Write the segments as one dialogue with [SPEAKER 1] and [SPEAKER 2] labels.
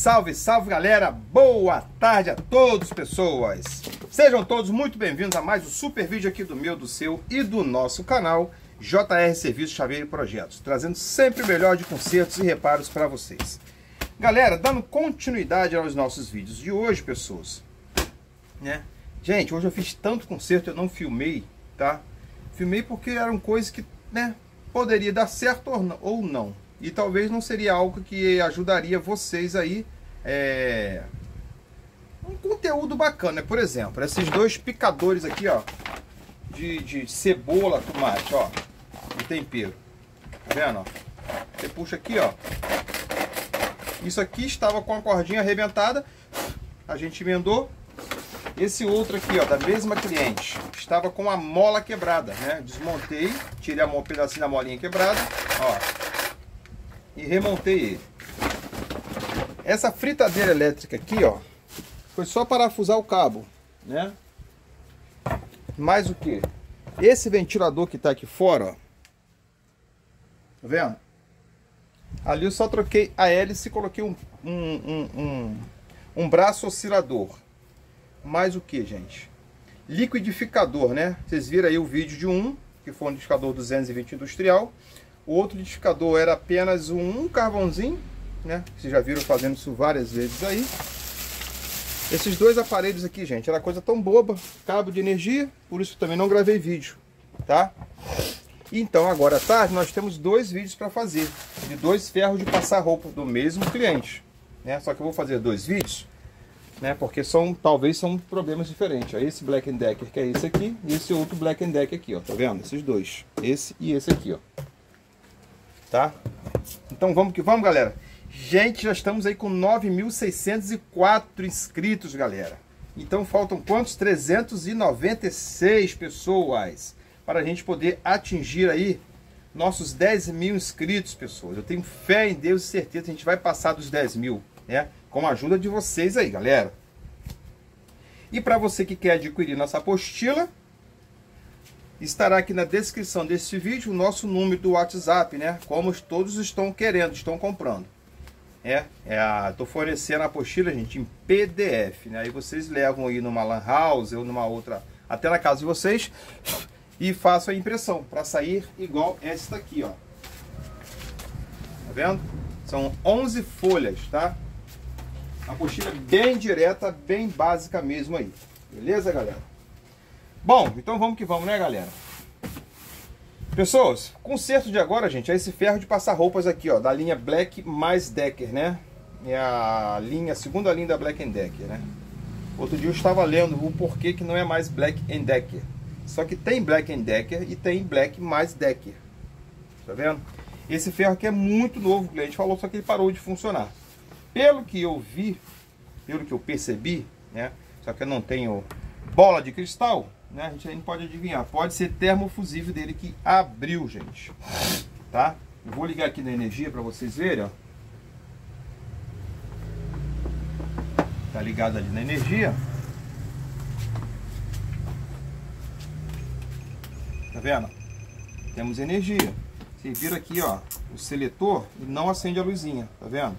[SPEAKER 1] Salve, salve galera! Boa tarde a todos, pessoas! Sejam todos muito bem-vindos a mais um super vídeo aqui do meu, do seu e do nosso canal JR Serviços Chaveiro Projetos, trazendo sempre o melhor de consertos e reparos para vocês. Galera, dando continuidade aos nossos vídeos de hoje, pessoas, né? Gente, hoje eu fiz tanto conserto, eu não filmei, tá? Filmei porque eram coisas que, né, poderia dar certo ou não. E talvez não seria algo que ajudaria vocês aí. É... Um conteúdo bacana, por exemplo, esses dois picadores aqui, ó. De, de cebola, tomate, ó. De tempero. Tá vendo, ó? Você puxa aqui, ó. Isso aqui estava com a cordinha arrebentada. A gente emendou. Esse outro aqui, ó, da mesma cliente, estava com a mola quebrada, né? Desmontei, tirei a um pedacinho da molinha quebrada, ó e remontei ele. Essa fritadeira elétrica aqui, ó, foi só parafusar o cabo, né? Mais o que? Esse ventilador que tá aqui fora, ó. Tá vendo? Ali eu só troquei a hélice e coloquei um, um, um, um, um braço oscilador. Mais o que, gente? Liquidificador, né? Vocês viram aí o vídeo de um, que foi um liquidificador 220 industrial. O outro liquidificador era apenas um carvãozinho, né? Vocês já viram fazendo isso várias vezes aí. Esses dois aparelhos aqui, gente, era coisa tão boba, cabo de energia, por isso também não gravei vídeo, tá? Então, agora à tarde, nós temos dois vídeos para fazer, de dois ferros de passar roupa do mesmo cliente, né? Só que eu vou fazer dois vídeos, né? Porque são, talvez são problemas diferentes. Ó, esse Black Decker que é esse aqui, e esse outro Black Decker aqui, ó, tá vendo? Esses dois, esse e esse aqui, ó tá? Então vamos que vamos, galera. Gente, já estamos aí com 9.604 inscritos, galera. Então faltam quantos? 396 pessoas para a gente poder atingir aí nossos 10 mil inscritos, pessoas. Eu tenho fé em Deus e certeza que a gente vai passar dos 10 mil, né? Com a ajuda de vocês aí, galera. E para você que quer adquirir nossa apostila, estará aqui na descrição desse vídeo o nosso número do WhatsApp, né? Como todos estão querendo, estão comprando. É, é a, tô fornecendo a apostila, gente, em PDF, né? Aí vocês levam aí numa lan house ou numa outra, até na casa de vocês, e façam a impressão para sair igual esta aqui, ó. Tá vendo? São 11 folhas, tá? Apostila bem direta, bem básica mesmo aí. Beleza, galera? Bom, então vamos que vamos, né, galera? Pessoas, conserto de agora, gente, é esse ferro de passar roupas aqui, ó, da linha Black mais Decker, né? É a linha, a segunda linha da Black Decker, né? Outro dia eu estava lendo o porquê que não é mais Black Decker. Só que tem Black Decker e tem Black mais Decker. Tá vendo? Esse ferro aqui é muito novo, o cliente falou, só que ele parou de funcionar. Pelo que eu vi, pelo que eu percebi, né? Só que eu não tenho bola de cristal, né? A gente não pode adivinhar. Pode ser termofusível dele que abriu, gente. Tá? Eu vou ligar aqui na energia para vocês verem, ó. Tá ligado ali na energia. Tá vendo? Temos energia. Vocês viram aqui, ó, o seletor não acende a luzinha, tá vendo?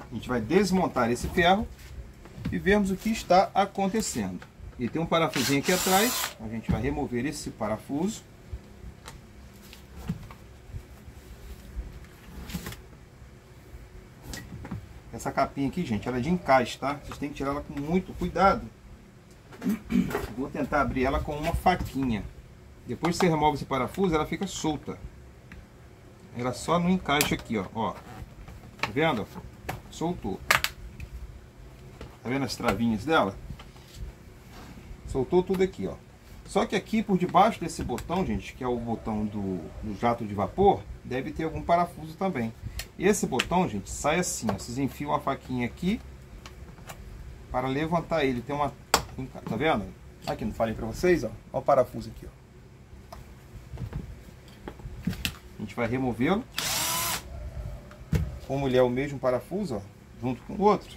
[SPEAKER 1] A gente vai desmontar esse ferro e vermos o que está acontecendo. E tem um parafusinho aqui atrás, a gente vai remover esse parafuso. Essa capinha aqui, gente, ela é de encaixe, tá? Vocês têm que tirar ela com muito cuidado. Vou tentar abrir ela com uma faquinha. Depois que você remove esse parafuso, ela fica solta. Ela só no encaixe aqui, ó. ó. Tá vendo? Soltou. Tá vendo as travinhas dela? Soltou tudo aqui, ó. Só que aqui por debaixo desse botão, gente, que é o botão do, do jato de vapor, deve ter algum parafuso também. Esse botão, gente, sai assim, ó. Vocês enfiam a faquinha aqui para levantar ele. Tem uma... Tá vendo? Aqui, não falei pra vocês, ó. Olha o parafuso aqui, ó. A gente vai removê-lo. Como ele é o mesmo parafuso, ó, junto com o outro,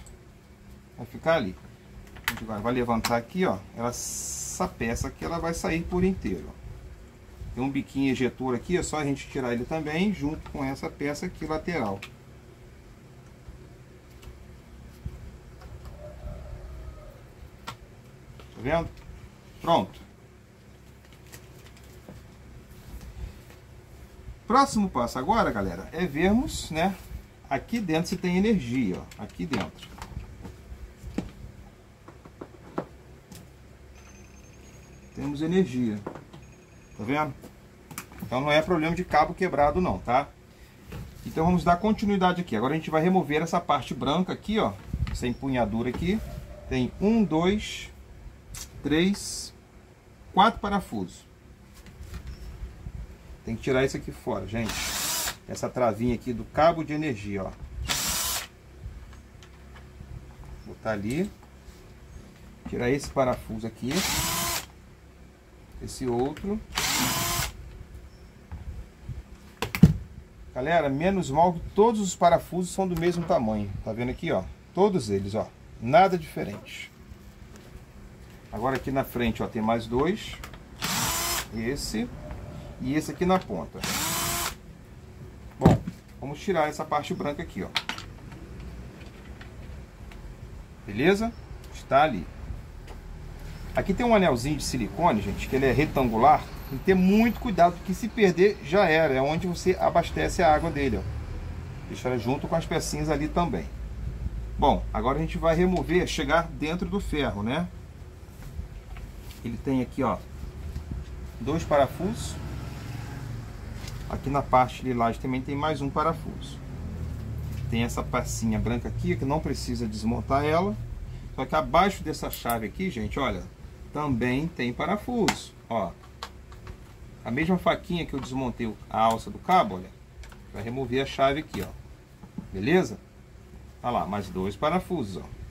[SPEAKER 1] Vai ficar ali. A gente vai levantar aqui, ó. Ela, essa peça aqui, ela vai sair por inteiro. Tem um biquinho ejetor aqui, é só a gente tirar ele também, junto com essa peça aqui lateral. Tá vendo? Pronto. Próximo passo agora, galera, é vermos, né, aqui dentro se tem energia, ó, aqui dentro. Temos energia. Tá vendo? Então não é problema de cabo quebrado não, tá? Então vamos dar continuidade aqui. Agora a gente vai remover essa parte branca aqui, ó. Essa empunhadura aqui. Tem um, dois, três, quatro parafusos. Tem que tirar isso aqui fora, gente. Essa travinha aqui do cabo de energia, ó. Botar ali. Tirar esse parafuso aqui. Esse outro. Galera, menos mal que todos os parafusos são do mesmo tamanho. Tá vendo aqui, ó? Todos eles, ó. Nada diferente. Agora aqui na frente, ó, tem mais dois. Esse. E esse aqui na ponta. Bom, vamos tirar essa parte branca aqui, ó. Beleza? Está ali. Aqui tem um anelzinho de silicone, gente, que ele é retangular. Tem que ter muito cuidado, porque se perder, já era. É onde você abastece a água dele, ó. Deixar junto com as pecinhas ali também. Bom, agora a gente vai remover, chegar dentro do ferro, né? Ele tem aqui, ó, dois parafusos. Aqui na parte lilás também tem mais um parafuso. Tem essa pecinha branca aqui, que não precisa desmontar ela. Só que abaixo dessa chave aqui, gente, olha, também tem parafuso, ó. A mesma faquinha que eu desmontei a alça do cabo, olha, vai remover a chave aqui, ó. Beleza? Olha lá, mais dois parafusos, ó.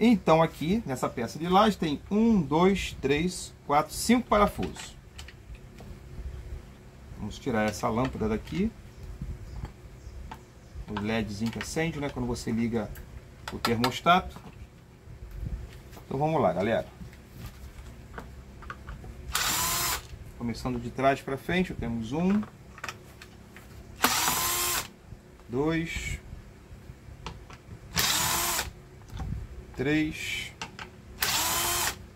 [SPEAKER 1] Então aqui, nessa peça de laje, tem um, dois, três, quatro, cinco parafusos. Vamos tirar essa lâmpada daqui. O LEDzinho que acende, né? Quando você liga o termostato. Então vamos lá, galera. Começando de trás para frente, temos um, dois, três,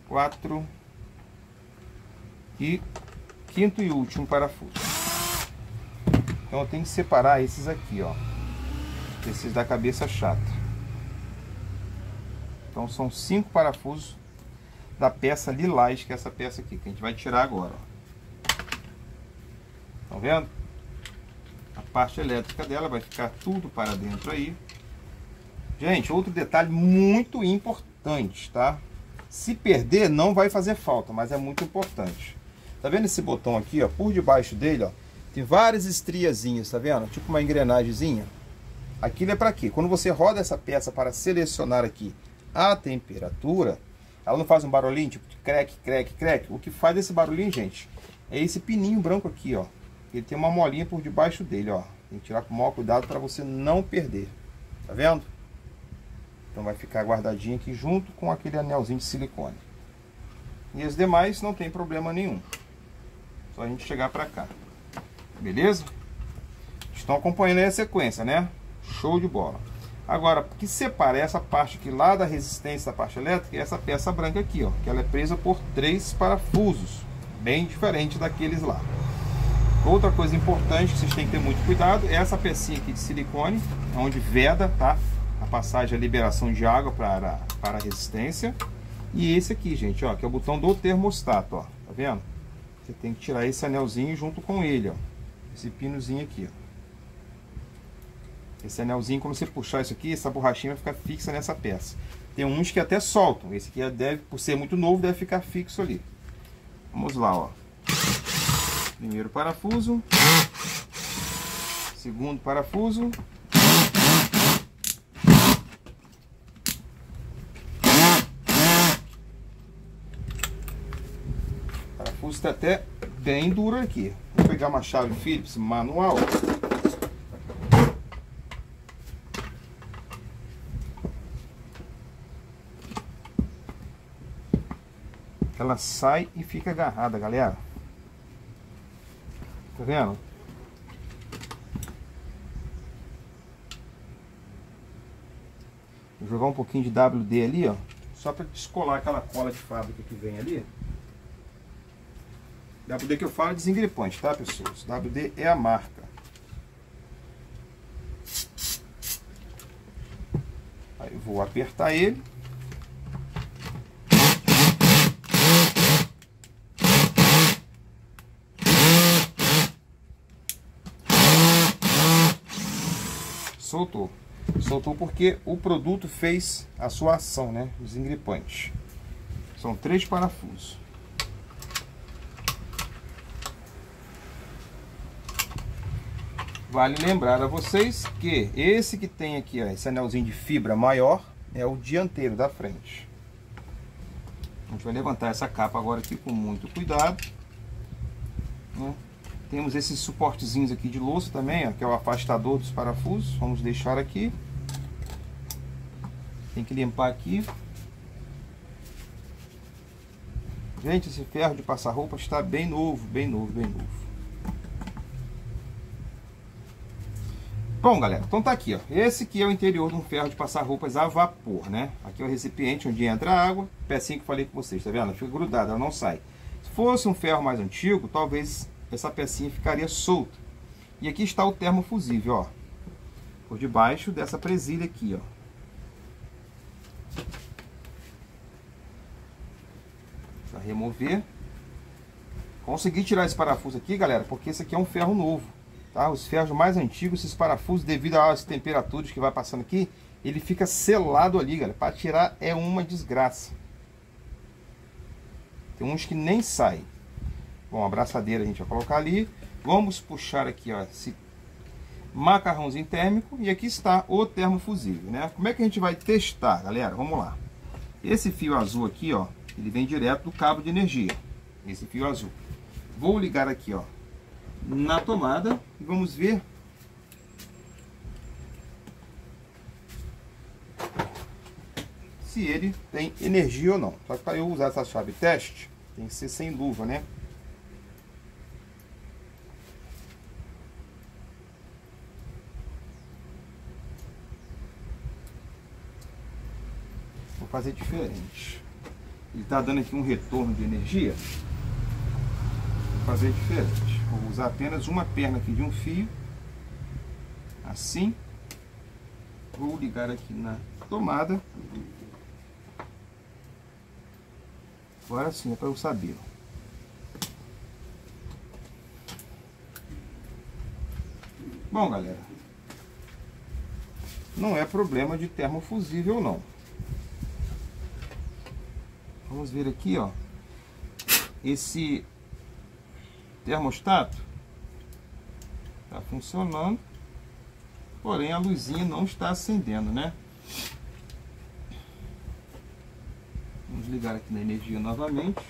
[SPEAKER 1] quatro e quinto e último parafuso. Então eu tenho que separar esses aqui, ó, esses da cabeça chata. Então são cinco parafusos da peça lilás, que é essa peça aqui, que a gente vai tirar agora. Estão vendo? A parte elétrica dela vai ficar tudo para dentro aí. Gente, outro detalhe muito importante, tá? Se perder, não vai fazer falta, mas é muito importante. Tá vendo esse botão aqui, ó? Por debaixo dele, ó, tem várias estriazinhas, tá vendo? Tipo uma engrenagemzinha. Aquilo é para quê? Quando você roda essa peça para selecionar aqui a temperatura, ela não faz um barulhinho tipo de crack, crack, crack. O que faz esse barulhinho, gente, é esse pininho branco aqui, ó. Ele tem uma molinha por debaixo dele, ó. Tem que tirar com o maior cuidado para você não perder. Tá vendo? Então vai ficar guardadinho aqui junto com aquele anelzinho de silicone. E os demais não tem problema nenhum. Só a gente chegar para cá. Beleza? Estão acompanhando aí a sequência, né? Show de bola. Agora, que separa essa parte aqui lá da resistência da parte elétrica é essa peça branca aqui, ó. Que ela é presa por três parafusos. Bem diferente daqueles lá. Outra coisa importante que vocês têm que ter muito cuidado é essa pecinha aqui de silicone, onde veda, tá? a passagem, a liberação de água para, para a resistência. E esse aqui, gente, ó, que é o botão do termostato, ó. Tá vendo? Você tem que tirar esse anelzinho junto com ele, ó. Esse pinozinho aqui, ó. Esse anelzinho, quando você puxar isso aqui, essa borrachinha vai ficar fixa nessa peça. Tem uns que até soltam. Esse aqui deve, por ser muito novo, deve ficar fixo ali. Vamos lá, ó. Primeiro parafuso. Segundo parafuso. está até bem duro aqui. Vou pegar uma chave Phillips manual. Ela sai e fica agarrada, galera. Tá vendo? Vou jogar um pouquinho de WD ali, ó. só para descolar aquela cola de fábrica que vem ali. WD que eu falo é desengripante, tá pessoas? WD é a marca. Aí eu vou apertar ele. Soltou. Soltou porque o produto fez a sua ação, né? Desengripante. São três parafusos. Vale lembrar a vocês que esse que tem aqui, ó, esse anelzinho de fibra maior, é o dianteiro da frente. A gente vai levantar essa capa agora aqui com muito cuidado. Né? Temos esses suportezinhos aqui de louça também, ó, que é o afastador dos parafusos. Vamos deixar aqui. Tem que limpar aqui. Gente, esse ferro de passar roupa está bem novo, bem novo, bem novo. Bom, galera, então tá aqui, ó. Esse aqui é o interior de um ferro de passar roupas a vapor, né? Aqui é o recipiente onde entra a água. Pecinha que eu falei com vocês, tá vendo? Fica grudada, ela não sai. Se fosse um ferro mais antigo, talvez essa pecinha ficaria solta. E aqui está o termofusível, ó. Por debaixo dessa presilha aqui, ó. Para remover. Consegui tirar esse parafuso aqui, galera, porque esse aqui é um ferro novo. Tá? Os ferros mais antigos, esses parafusos, devido às temperaturas que vai passando aqui, ele fica selado ali, galera. Para tirar é uma desgraça. Tem uns que nem saem. Bom, a abraçadeira a gente vai colocar ali. Vamos puxar aqui, ó, esse macarrãozinho térmico. E aqui está o termofusível, né? Como é que a gente vai testar, galera? Vamos lá. Esse fio azul aqui, ó, ele vem direto do cabo de energia. Esse fio azul. Vou ligar aqui, ó, na tomada e vamos ver se ele tem energia ou não. Só que para eu usar essa chave teste, tem que ser sem luva, né? Fazer diferente. Ele está dando aqui um retorno de energia. Vou fazer diferente. Vou usar apenas uma perna aqui de um fio. Assim. Vou ligar aqui na tomada. Agora sim é para eu saber. Bom, galera. Não é problema de termofusível, não. Vamos ver aqui, ó. Esse termostato está funcionando, porém a luzinha não está acendendo, né? Vamos ligar aqui na energia novamente.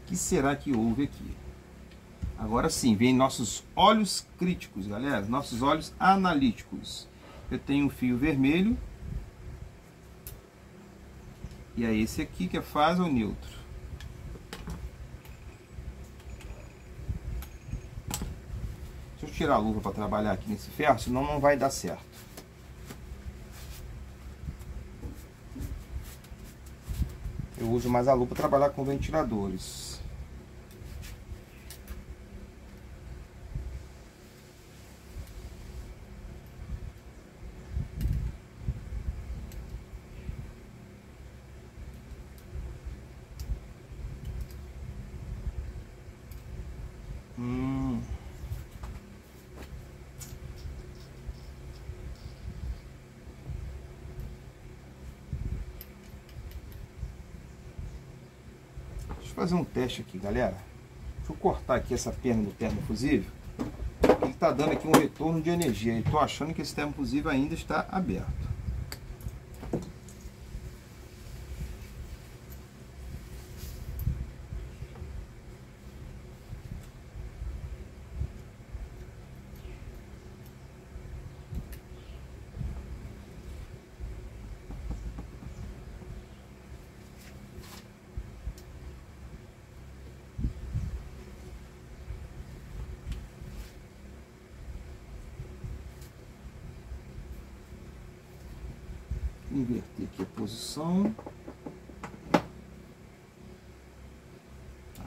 [SPEAKER 1] O que será que houve aqui? Agora sim, vem nossos olhos críticos, galera, nossos olhos analíticos. Eu tenho um fio vermelho e é esse aqui que é fase ou neutro. Deixa eu tirar a luva para trabalhar aqui nesse ferro, senão não vai dar certo. Eu uso mais a luva para trabalhar com ventiladores. Fazer um teste aqui, galera. Deixa eu cortar aqui essa perna do termofusível. Ele está dando aqui um retorno de energia. Estou achando que esse termofusível ainda está aberto.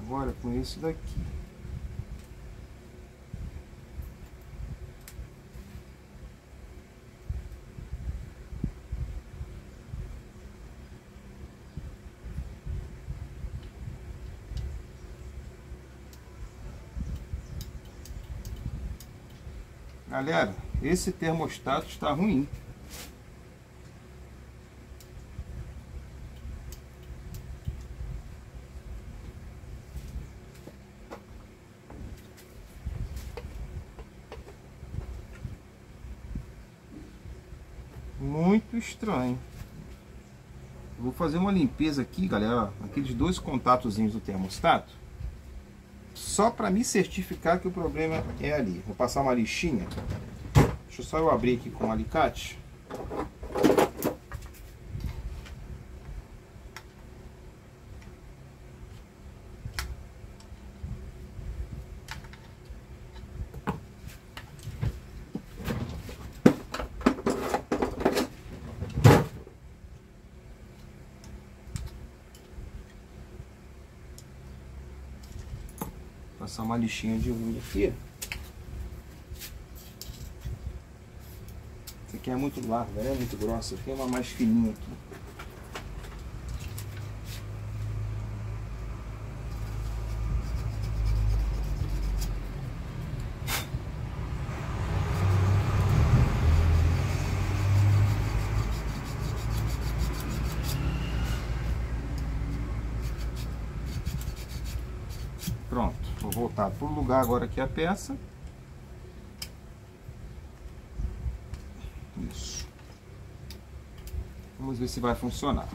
[SPEAKER 1] Agora com esse daqui. Galera, esse termostato está ruim. Estranho. Vou fazer uma limpeza aqui, galera. Aqueles dois contatozinhos do termostato só para me certificar que o problema é ali. Vou passar uma lixinha. Deixa só eu abrir aqui com um alicate. Passar uma lixinha de unha aqui. Essa aqui é muito larga, é muito grossa. É uma mais fininha aqui. Pronto. Vou voltar para lugar agora aqui a peça. Isso. Vamos ver se vai funcionar.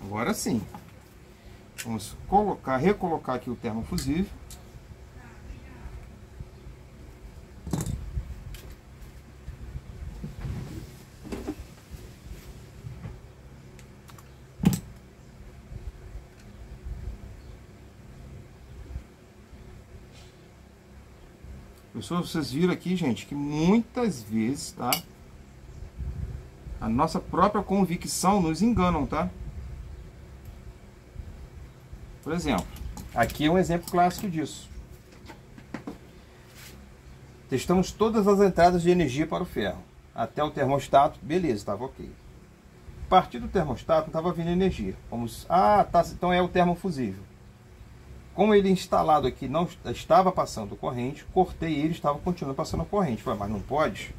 [SPEAKER 1] Agora sim. Vamos colocar, recolocar aqui o termofusível. Pessoal, vocês viram aqui, gente, que muitas vezes, tá? A nossa própria convicção nos enganam, tá? Por exemplo, aqui é um exemplo clássico disso. Testamos todas as entradas de energia para o ferro. Até o termostato, beleza, estava ok. A partir do termostato estava vindo energia. Vamos, ah, tá, então é o termofusível. Como ele instalado aqui não estava passando corrente, cortei ele, estava continuando passando corrente. Falei, mas não pode?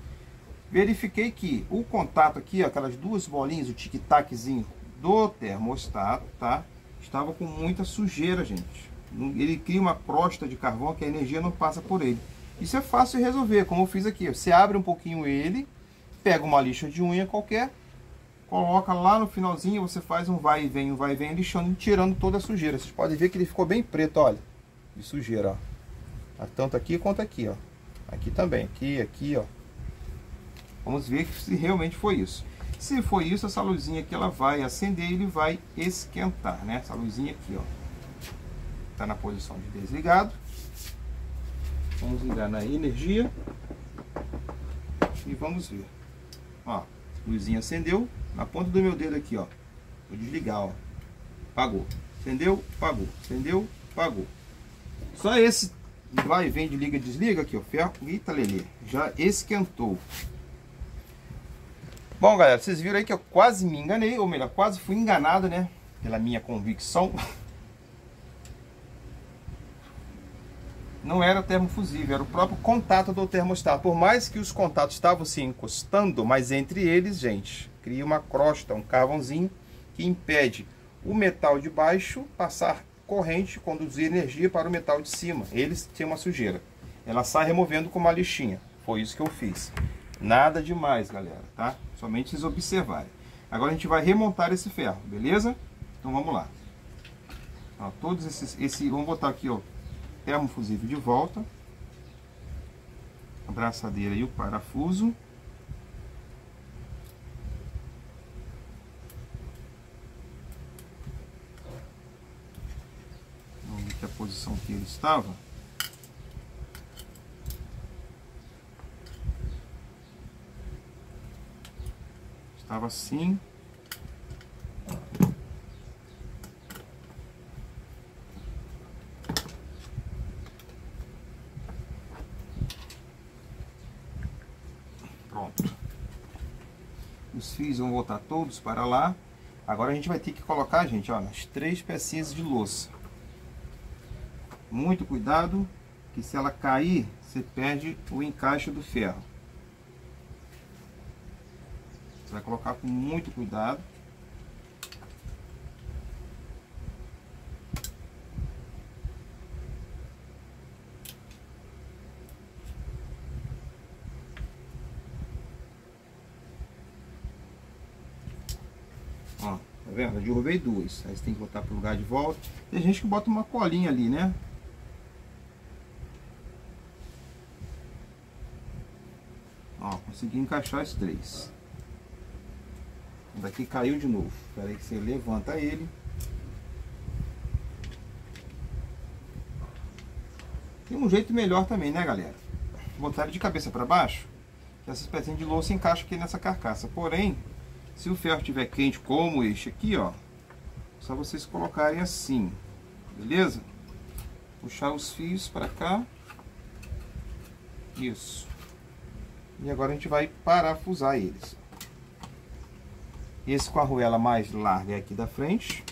[SPEAKER 1] Verifiquei que o contato aqui, aquelas duas bolinhas, o tic-taczinho do termostato, tá? Estava com muita sujeira, gente. Ele cria uma crosta de carvão que a energia não passa por ele. Isso é fácil de resolver, como eu fiz aqui. Você abre um pouquinho ele, pega uma lixa de unha qualquer, coloca lá no finalzinho, você faz um vai e vem, um vai e vem, lixando, tirando toda a sujeira. Vocês podem ver que ele ficou bem preto, olha, de sujeira, ó. Tanto aqui quanto aqui, ó. Aqui também, aqui, aqui, ó. Vamos ver se realmente foi isso. Se for isso, essa luzinha aqui, ela vai acender e ele vai esquentar, né? Essa luzinha aqui, ó. Tá na posição de desligado. Vamos ligar na energia. E vamos ver. Ó, luzinha acendeu, na ponta do meu dedo aqui, ó. Vou desligar, ó. Pagou. Acendeu, pagou. Acendeu, pagou. Só esse vai e vem de liga desliga aqui, ó. Ferro. Eita, Lelê. Já esquentou. Bom, galera, vocês viram aí que eu quase me enganei, ou melhor, quase fui enganado, né? Pela minha convicção. Não era o termofusível, era o próprio contato do termostato. Por mais que os contatos estavam se encostando, mas entre eles, gente, cria uma crosta, um carvãozinho que impede o metal de baixo passar corrente, conduzir energia para o metal de cima. Eles tinham uma sujeira. ela sai removendo com uma lixinha. Foi isso que eu fiz. Nada demais, galera, tá? Somente vocês observarem. Agora a gente vai remontar esse ferro, beleza? Então vamos lá. Ó, todos esses, esse, vamos botar aqui, ó, termofusível de volta. A braçadeira e o parafuso. Vamos ver aqui a posição que ele estava. Estava assim. Pronto. Os fios vão voltar todos para lá. Agora a gente vai ter que colocar, gente, ó, nas três pecinhas de louça. Muito cuidado, que se ela cair, você perde o encaixe do ferro. Você vai colocar com muito cuidado. Ó, tá vendo? Eu derrubei duas. Aí você tem que botar pro lugar de volta. Tem gente que bota uma colinha ali, né? Ó, consegui encaixar as três. Daqui caiu de novo. Espera aí que você levanta ele. Tem um jeito melhor também, né, galera? Botar ele de cabeça para baixo, que essas pecinhas de louça encaixam aqui nessa carcaça. Porém, se o ferro estiver quente como este aqui, ó, só vocês colocarem assim, beleza? Puxar os fios para cá. Isso. E agora a gente vai parafusar eles. Esse com a arruela mais larga é aqui da frente.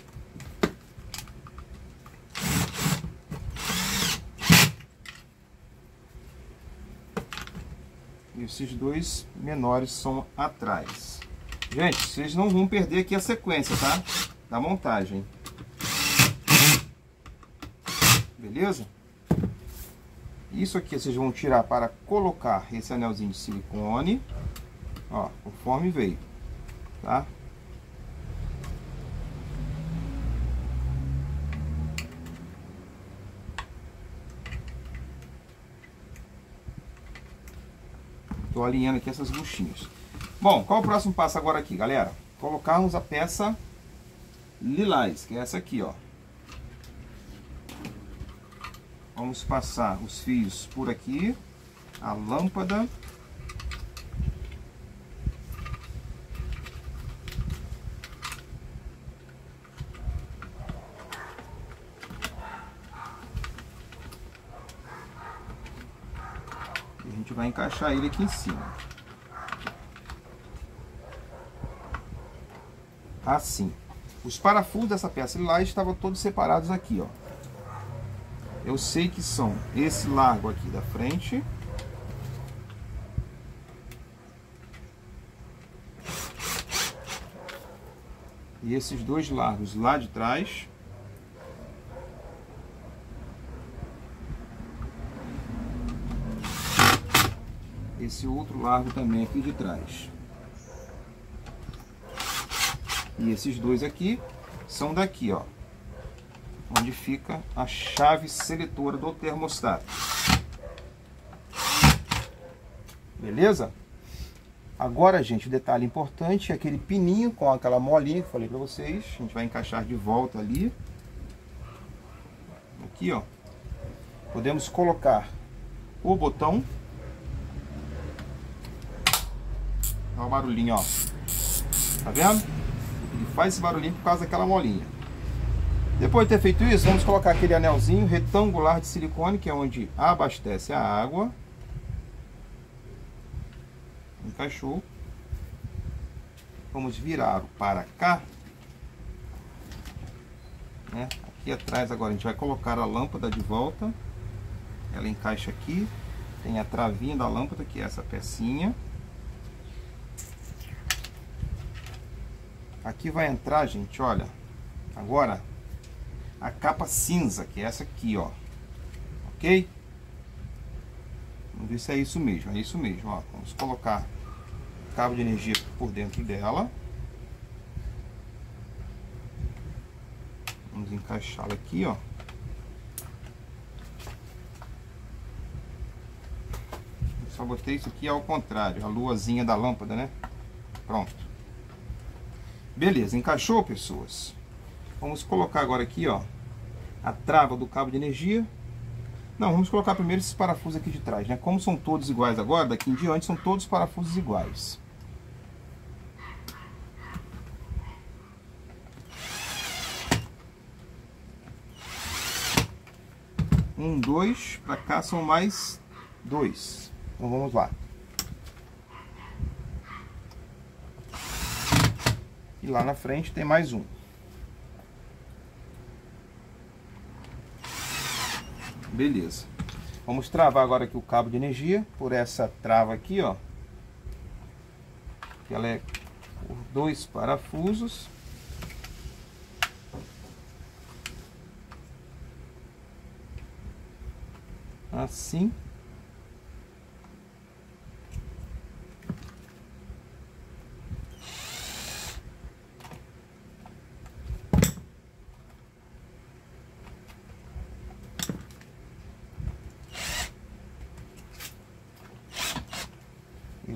[SPEAKER 1] E esses dois menores são atrás. Gente, vocês não vão perder aqui a sequência, tá? Da montagem. Beleza? Isso aqui vocês vão tirar para colocar esse anelzinho de silicone. Ó, conforme veio, tá? Estou alinhando aqui essas buchinhas. Bom, qual o próximo passo agora aqui, galera? Colocarmos a peça lilás, que é essa aqui, ó. Vamos passar os fios por aqui, a lâmpada. gente vai encaixar ele aqui em cima. Assim. Os parafusos dessa peça lá estavam todos separados aqui, ó. Eu sei que são esse largo aqui da frente. E esses dois largos lá de trás. Esse outro largo também aqui de trás. E esses dois aqui são daqui, ó. Onde fica a chave seletora do termostato. Beleza? Agora, gente, o detalhe importante é aquele pininho com aquela molinha que falei pra vocês. A gente vai encaixar de volta ali. Aqui, ó. Podemos colocar o botão Olha o barulhinho, ó. Tá vendo? Ele faz esse barulhinho por causa daquela molinha. Depois de ter feito isso, vamos colocar aquele anelzinho retangular de silicone, que é onde abastece a água. Encaixou. Vamos virar para cá. Né? Aqui atrás agora a gente vai colocar a lâmpada de volta. Ela encaixa aqui. Tem a travinha da lâmpada, que é essa pecinha. Aqui vai entrar, gente, olha, agora a capa cinza, que é essa aqui, ó. Ok? Vamos ver se é isso mesmo, é isso mesmo, ó. Vamos colocar cabo de energia por dentro dela. Vamos encaixá-la aqui, ó. só botei isso aqui ao contrário, a luazinha da lâmpada, né? Pronto. Beleza, encaixou, pessoas? Vamos colocar agora aqui, ó, a trava do cabo de energia. Não, vamos colocar primeiro esses parafusos aqui de trás, né? Como são todos iguais agora, daqui em diante são todos parafusos iguais. Um, dois, para cá são mais dois. Então vamos lá. E lá na frente tem mais um. Beleza. Vamos travar agora aqui o cabo de energia por essa trava aqui, ó. Ela é por dois parafusos. Assim.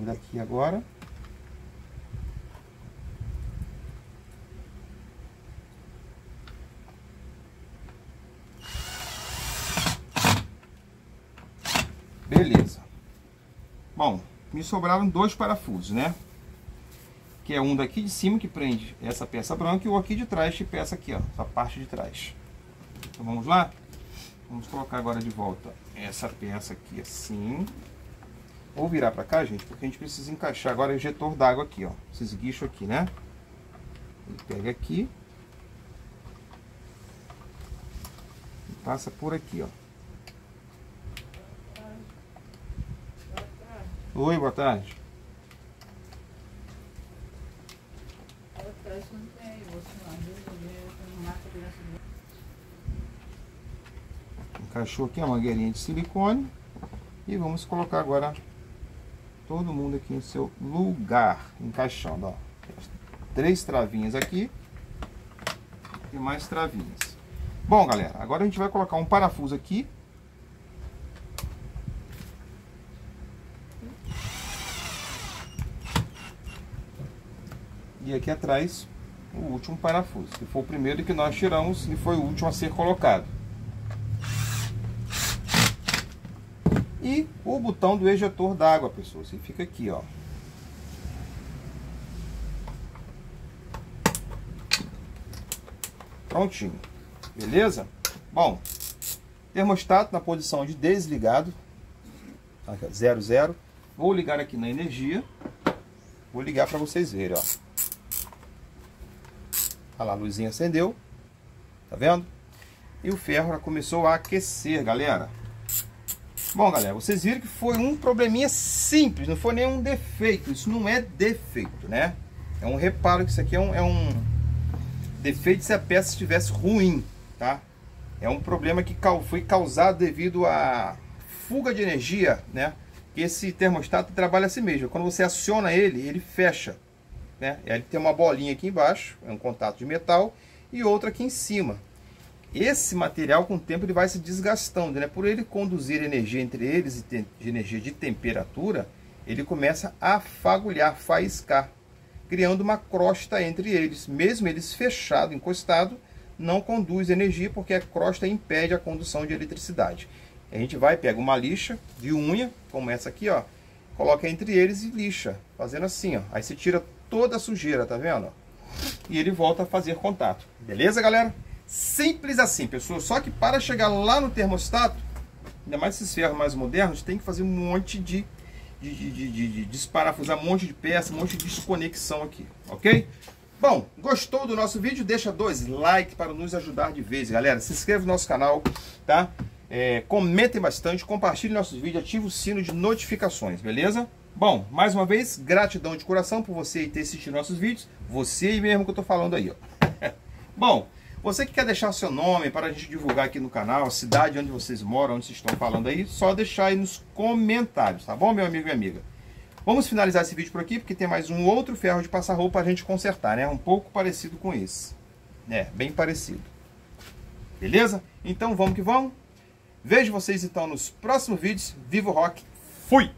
[SPEAKER 1] Daqui agora. Beleza. Bom, me sobraram dois parafusos, né? Que é um daqui de cima que prende essa peça branca e o aqui de trás que peça aqui, ó, essa parte de trás. Então vamos lá? Vamos colocar agora de volta essa peça aqui assim. Vou virar para cá, gente, porque a gente precisa encaixar agora o injetor d'água aqui, ó. Esses guichos aqui, né? Ele pega aqui. E passa por aqui, ó. Oi, boa tarde. Encaixou aqui a mangueirinha de silicone. E vamos colocar agora todo mundo aqui no seu lugar, encaixando, ó. Três travinhas aqui e mais travinhas. Bom, galera, agora a gente vai colocar um parafuso aqui. E aqui atrás o último parafuso, que foi o primeiro que nós tiramos e foi o último a ser colocado. E o botão do ejetor d'água, pessoal. Ele fica aqui, ó. Prontinho. Beleza? Bom, termostato na posição de desligado. Zero, zero. Vou ligar aqui na energia. Vou ligar para vocês verem, ó. Olha lá, a luzinha acendeu. Tá vendo? E o ferro já começou a aquecer, galera. Bom, galera, vocês viram que foi um probleminha simples, não foi nenhum defeito. Isso não é defeito, né? É um reparo que isso aqui é um, é um defeito se a peça estivesse ruim, tá? É um problema que foi causado devido à fuga de energia, né? Esse termostato trabalha assim mesmo. Quando você aciona ele, ele fecha, né? Ele tem uma bolinha aqui embaixo, é um contato de metal, e outra aqui em cima esse material com o tempo ele vai se desgastando, né? Por ele conduzir energia entre eles de energia de temperatura, ele começa a fagulhar, faiscar, criando uma crosta entre eles. Mesmo eles fechado, encostado, não conduz energia porque a crosta impede a condução de eletricidade. A gente vai, pega uma lixa de unha, como essa aqui, ó, coloca entre eles e lixa, fazendo assim, ó. Aí você tira toda a sujeira, tá vendo? E ele volta a fazer contato. Beleza, galera? Simples assim, pessoal. Só que para chegar lá no termostato, ainda mais esses ferros mais modernos, tem que fazer um monte de, de, de, de, de desparafusar um monte de peça, um monte de desconexão aqui, ok? Bom, gostou do nosso vídeo? Deixa dois likes para nos ajudar de vez, galera. Se inscreve no nosso canal, tá? É, comentem bastante, compartilhem nossos vídeos, ative o sino de notificações, beleza? Bom, mais uma vez, gratidão de coração por você ter assistido nossos vídeos. Você mesmo que eu tô falando aí, ó. Bom, Você que quer deixar seu nome para a gente divulgar aqui no canal, a cidade onde vocês moram, onde vocês estão falando aí, só deixar aí nos comentários, tá bom, meu amigo e amiga? Vamos finalizar esse vídeo por aqui, porque tem mais um outro ferro de passar roupa para a gente consertar, né? Um pouco parecido com esse. É, bem parecido. Beleza? Então vamos que vamos. Vejo vocês então nos próximos vídeos. Viva o rock! Fui!